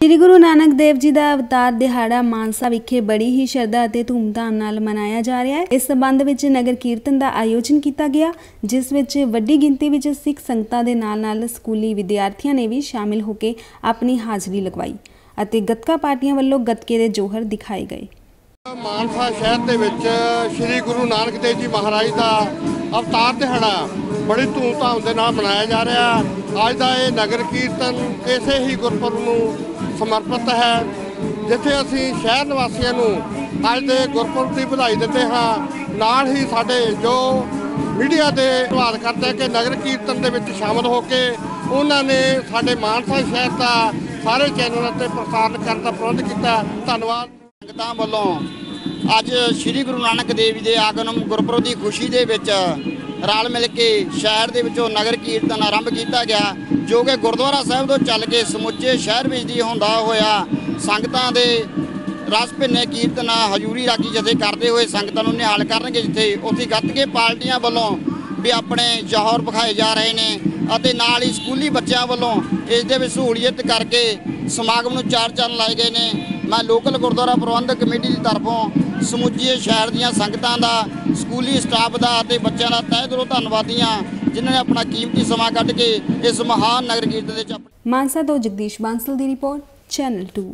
ਸ੍ਰੀ ਗੁਰੂ ਨਾਨਕ ਦੇਵ ਜੀ ਦਾ ਅਵਤਾਰ ਦਿਹਾੜਾ ਮਾਨਸਾ ਵਿਖੇ ਬੜੀ ਹੀ ਸ਼ਰਧਾ ਅਤੇ ਧੂਮਧਾਮ ਨਾਲ ਮਨਾਇਆ ਜਾ ਰਿਹਾ ਹੈ। ਇਸ ਸਬੰਧ ਵਿੱਚ ਨਗਰ ਕੀਰਤਨ ਦਾ ਆਯੋਜਨ ਕੀਤਾ ਗਿਆ, ਜਿਸ ਵਿੱਚ ਵੱਡੀ ਗਿਣਤੀ ਵਿੱਚ ਸਿੱਖ ਸੰਗਤਾਂ ਦੇ ਨਾਲ-ਨਾਲ ਸਕੂਲੀ ਵਿਦਿਆਰਥੀਆਂ ਨੇ ਵੀ ਸ਼ਾਮਿਲ ਹੋ ਕੇ ਆਪਣੀ ਹਾਜ਼ਰੀ ਲਗਵਾਈ ਅਤੇ ਗੱਤਕਾ ਪਾਰਟੀਆਂ ਵੱਲੋਂ ਗੱਤਕੇ ਦੇ ਜੋਹਰ ਦਿਖਾਏ ਗਏ। ਮਾਨਸਾ ਸ਼ਹਿਰ ਦੇ ਵਿੱਚ ਸ੍ਰੀ ਗੁਰੂ ਨਾਨਕ ਦੇਵ ਜੀ ਮਹਾਰਾਜ ਦਾ ਅਵਤਾਰ ਦਿਹਾੜਾ ਬੜੀ ਧੂਮਧਾਮ ਦੇ ਨਾਲ ਮਨਾਇਆ ਜਾ ਰਿਹਾ। ਅੱਜ ਦਾ ਇਹ ਨਗਰ ਕੀਰਤਨ ਇਸੇ ਹੀ ਗੁਰਪੁਰਬ ਨੂੰ ਸਮਰਪਿਤ ਹੈ, ਜਿੱਥੇ ਅਸੀਂ ਸ਼ਹਿਰ ਨਿਵਾਸੀਆਂ ਨੂੰ ਅੱਜ ਦੇ ਗੁਰਪੁਰਬ ਦੀ ਵਧਾਈ ਦਿੰਦੇ ਹਾਂ। ਨਾਲ ਹੀ ਸਾਡੇ ਜੋ ਮੀਡੀਆ ਦੇ ਧੰਨਵਾਦ ਕਰਦੇ ਕਿ ਨਗਰ ਕੀਰਤਨ ਦੇ ਵਿੱਚ ਸ਼ਾਮਲ ਹੋ ਕੇ ਉਹਨਾਂ ਨੇ ਸਾਡੇ ਮਾਨਸਾ ਸ਼ਹਿਰ ਦਾ ਸਾਰੇ ਚੈਨਲਾਂ ਤੇ ਪ੍ਰਸਾਰਣ ਕਰਨ ਦਾ ਪ੍ਰਬੰਧ ਕੀਤਾ। ਧੰਨਵਾਦ। ਸੰਗਤਾਂ ਵੱਲੋਂ ਅੱਜ ਸ੍ਰੀ ਗੁਰੂ ਨਾਨਕ ਦੇਵ ਜੀ ਦੇ ਆਗਮਨ ਗੁਰਪੁਰਬ ਦੀ ਖੁਸ਼ੀ ਦੇ ਵਿੱਚ ਰਲ ਮਿਲ ਕੇ ਸ਼ਹਿਰ ਦੇ ਵਿੱਚੋਂ ਨਗਰ ਕੀਰਤਨ ਆਰੰਭ ਕੀਤਾ ਗਿਆ, ਜੋ ਕਿ ਗੁਰਦੁਆਰਾ ਸਾਹਿਬ ਤੋਂ ਚੱਲ ਕੇ ਸਮੁੱਚੇ ਸ਼ਹਿਰ ਵਿੱਚ ਦੀ ਹੁੰਦਾ ਹੋਇਆ। ਸੰਗਤਾਂ ਦੇ ਰਸ ਭਿੰਨੇ ਕੀਰਤਨ ਹਜੂਰੀ ਰਾਗੀ ਜਥੇ ਕਰਦੇ ਹੋਏ ਸੰਗਤਾਂ ਨੂੰ ਨਿਹਾਲ ਕਰਨਗੇ, ਜਿੱਥੇ ਉੱਥੇ ਗੱਤਕੇ ਪਾਰਟੀਆਂ ਵੱਲੋਂ ਵੀ ਆਪਣੇ ਜੌਹਰ ਵਿਖਾਏ ਜਾ ਰਹੇ ਨੇ ਅਤੇ ਨਾਲ ਹੀ ਸਕੂਲੀ ਬੱਚਿਆਂ ਵੱਲੋਂ ਇਸ ਦੇ ਵਿੱਚ ਸਹੂਲੀਅਤ ਕਰਕੇ ਸਮਾਗਮ ਨੂੰ ਚਾਰ ਚੰਨ ਲਾਏ ਗਏ ਨੇ। ਮੈਂ ਲੋਕਲ ਗੁਰਦੁਆਰਾ ਪ੍ਰਬੰਧਕ ਕਮੇਟੀ ਦੀ ਤਰਫੋਂ ਸਮੁੱਚੇ ਸ਼ਹਿਰ ਦੀਆਂ ਸੰਗਤਾਂ ਦਾ, ਸਕੂਲੀ ਸਟਾਫ ਦਾ ਅਤੇ ਬੱਚਿਆਂ ਦਾ ਤਹਿ ਦਿਲੋਂ ਧੰਨਵਾਦੀ ਹਾਂ ਜਿਨ੍ਹਾਂ ਨੇ ਆਪਣਾ ਕੀਮਤੀ ਸਮਾਂ ਕੱਢ ਕੇ ਇਸ ਮਹਾਨ ਨਗਰ ਕੀਰਤਨ ਦੇ ਵਿੱਚ ਆਪਣੀ ਮਾਨਸਾ ਤੋਂ ਜਗਦੀਸ਼ ਬਾਂਸਲ ਦੀ ਰਿਪੋਰਟ ਚੈਨਲ 2